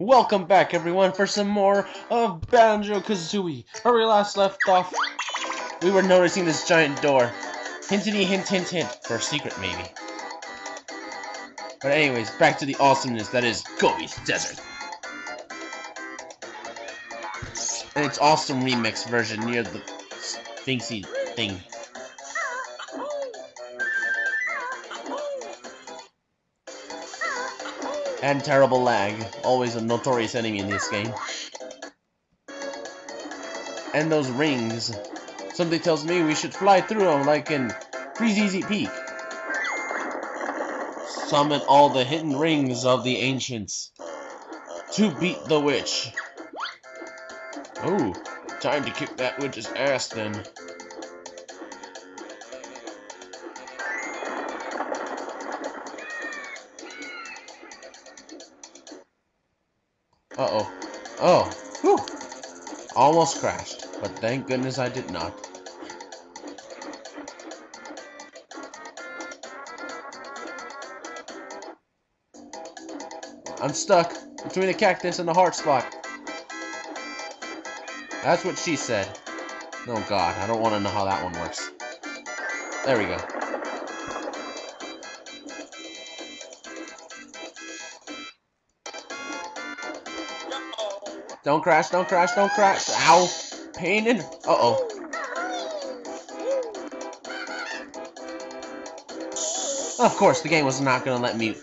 Welcome back, everyone, for some more of Banjo-Kazooie. Where we last left off, we were noticing this giant door. Hintity hint hint hint, for a secret, maybe. But anyways, back to the awesomeness that is Gobi's Desert. And its awesome remix version near the Sphinxy thing. And terrible lag, always a notorious enemy in this game. And those rings. Something tells me we should fly through them like in Freezeezy Peak. Summon all the hidden rings of the ancients to beat the witch. Oh, time to kick that witch's ass then. Uh-oh. Oh. Whew. Almost crashed, but thank goodness I did not. I'm stuck between the cactus and the heart spot. That's what she said. Oh god, I don't want to know how that one works. There we go. Don't crash, don't crash, don't crash. Ow. Pain in... Uh-oh. Of course, the game was not going to let me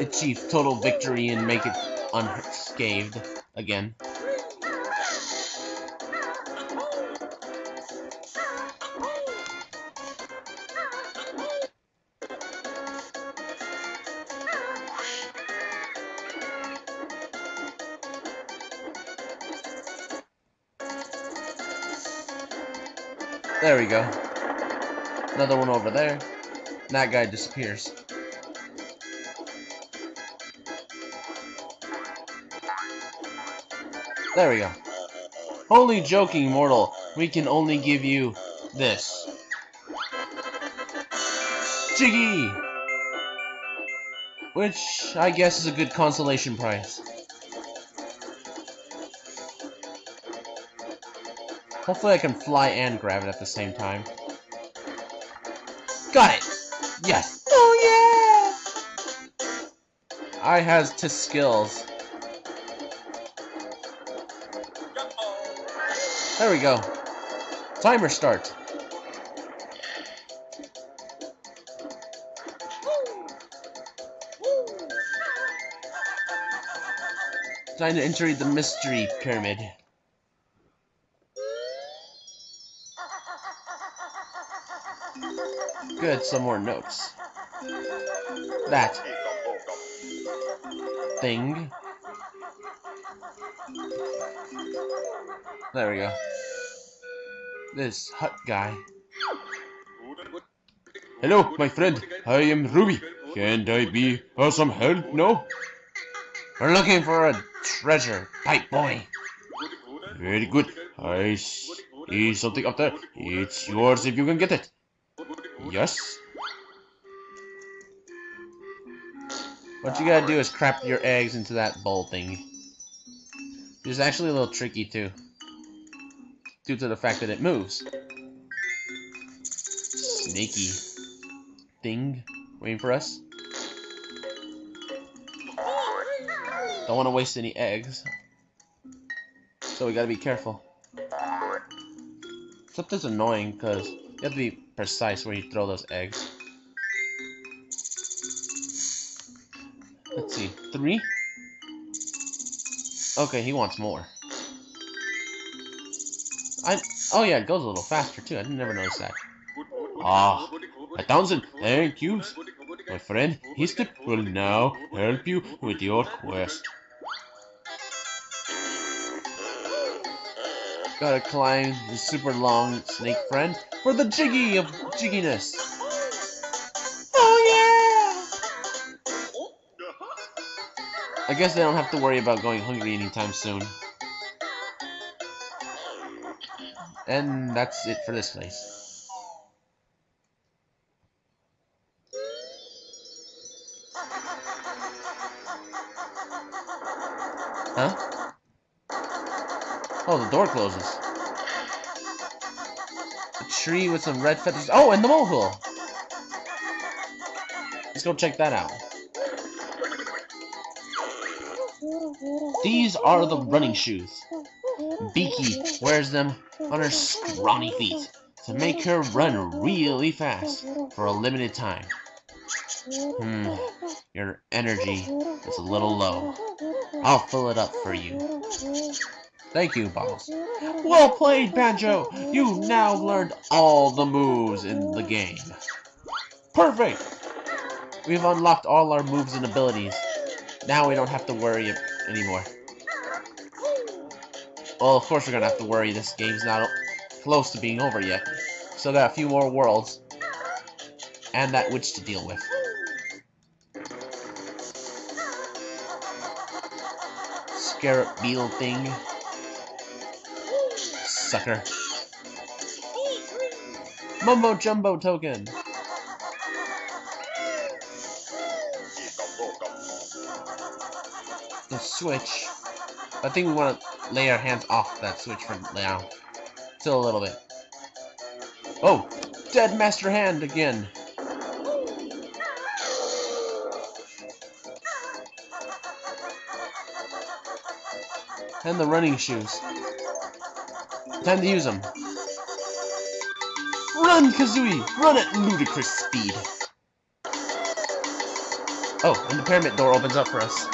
achieve total victory and make it unscathed again. There we go. Another one over there. And That guy disappears. There we go. Only joking, mortal. We can only give you this. Jiggy! Which, I guess, is a good consolation prize. Hopefully I can fly and grab it at the same time. Got it! Yes! Oh yeah! I has two skills. There we go. Timer start. Time to enter the mystery pyramid. Good, some more notes. That thing. There we go. This hut guy. Hello, my friend. I am Rubee. Can't I be of some help No? We're looking for a treasure, pipe boy. Very good. I see something up there. It's yours if you can get it. Yes? What you gotta do is crap your eggs into that bowl thing. It's actually a little tricky too. Due to the fact that it moves. Snaky thing waiting for us. Don't want to waste any eggs. So we gotta be careful. Something's annoying because you have to be precise where you throw those eggs. Let's see. Three? Okay, he wants more. I oh yeah, it goes a little faster too. I didn't never noticed that. Ah, a thousand thank yous. My friend Histup will now help you with your quest. Gotta climb the super long snake friend for the jiggy of jigginess. Oh yeah! I guess I don't have to worry about going hungry anytime soon. And that's it for this place. Huh? Oh, the door closes. A tree with some red feathers. Oh, and the molehill. Let's go check that out. These are the running shoes. Beaky wears them on her scrawny feet to make her run really fast for a limited time. Hmm, your energy is a little low. I'll fill it up for you. Thank you, boss. Well played, Banjo! You now learned all the moves in the game. Perfect! We've unlocked all our moves and abilities. Now we don't have to worry anymore. Well, of course we're gonna have to worry. This game's not close to being over yet. Still got a few more worlds. And that witch to deal with. Scarab beetle thing. Sucker. Mumbo Jumbo token. The switch. I think we want to lay our hands off that switch for now. Still a little bit. Oh! Dead Master Hand again! And the running shoes. Time to use them. Run, Kazooie! Run at ludicrous speed! Oh, and the pyramid door opens up for us.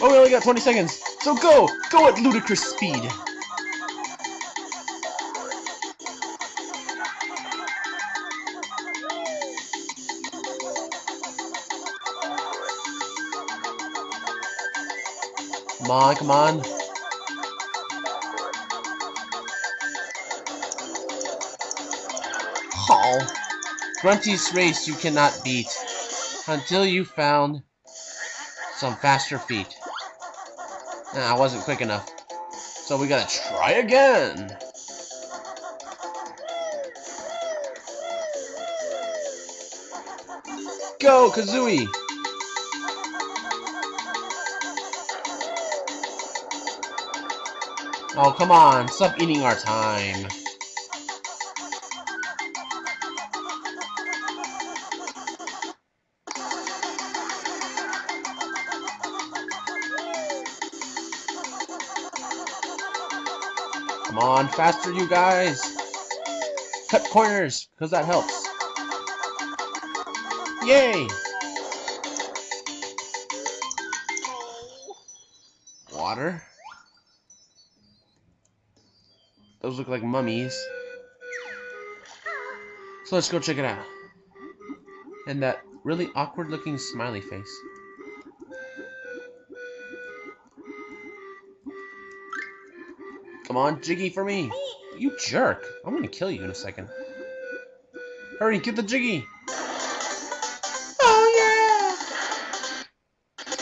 Oh, we only got 20 seconds! So go! Go at ludicrous speed! Come on, come on. Grunty's race you cannot beat until you found some faster feet. Nah, I wasn't quick enough. So we gotta try again. Go, Kazooie! Oh, come on. Stop eating our time. Come on, faster, you guys. Cut corners, because that helps. Yay! Water. Those look like mummies. So let's go check it out. And that really awkward looking smiley face. Come on, Jiggy for me. You jerk. I'm gonna kill you in a second. Hurry, get the Jiggy. Oh yeah!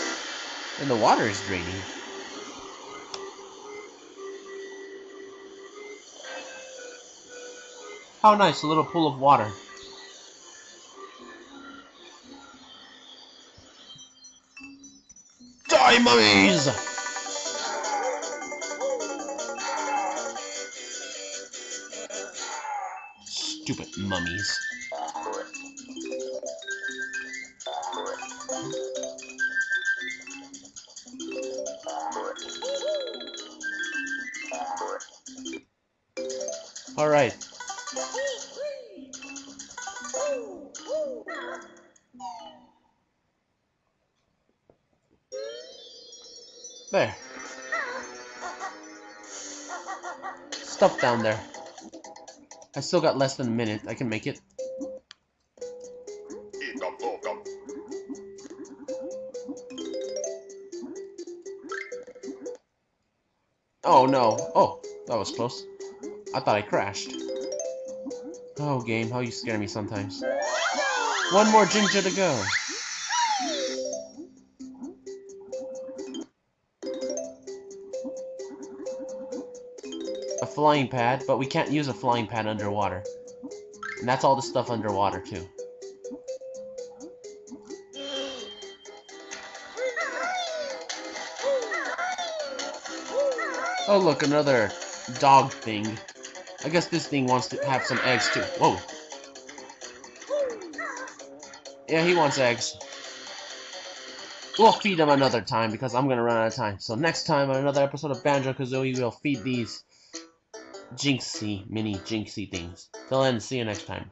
And the water is draining. How nice, a little pool of water. Die, mummies! Stupid mummies. Alright, There. Stuff down there. I still got less than a minute. I can make it. Oh no. Oh, that was close. I thought I crashed. Oh, game, how you scare me sometimes. One more ginger to go. Flying pad, but we can't use a flying pad underwater. And that's all the stuff underwater, too. Oh, look, another dog thing. I guess this thing wants to have some eggs, too. Whoa. Yeah, he wants eggs. We'll feed him another time because I'm gonna run out of time. So next time on another episode of Banjo-Kazooie, we'll feed these Jinxy, mini Jinxy things. Till then, see you next time.